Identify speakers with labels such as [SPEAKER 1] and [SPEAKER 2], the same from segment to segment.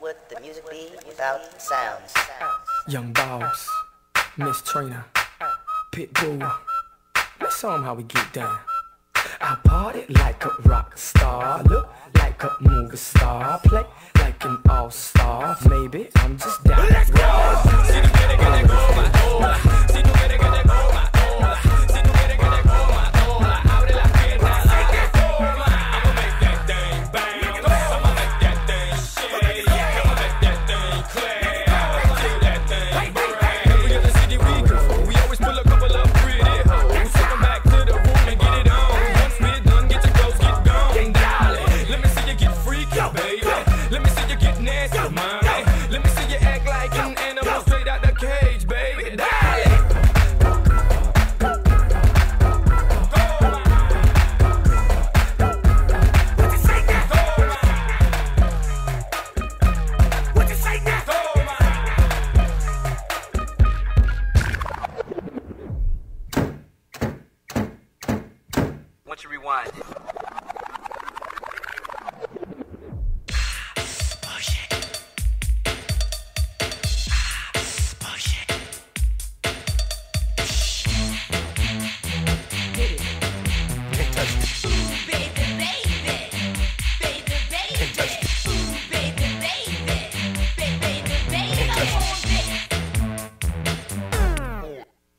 [SPEAKER 1] would the music be without sounds?
[SPEAKER 2] Young Boss, Miss Trina, Pitbull. Let's show 'em how we get down. I party like a rock star, look like a movie star, play Once you act like an animal, straight out the cage, baby.
[SPEAKER 3] What'd you say that? What'd you say that? Want you rewind it.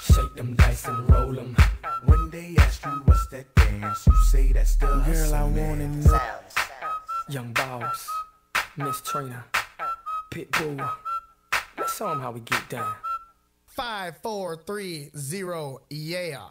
[SPEAKER 2] Shake them dice and roll them.
[SPEAKER 4] When they ask you what's that dance, you say that's the
[SPEAKER 2] Girl, I wanna know. Young Boss, Miss Trina, Pitbull. Let's show 'em how we get down.
[SPEAKER 5] Five, four, three, zero, yeah.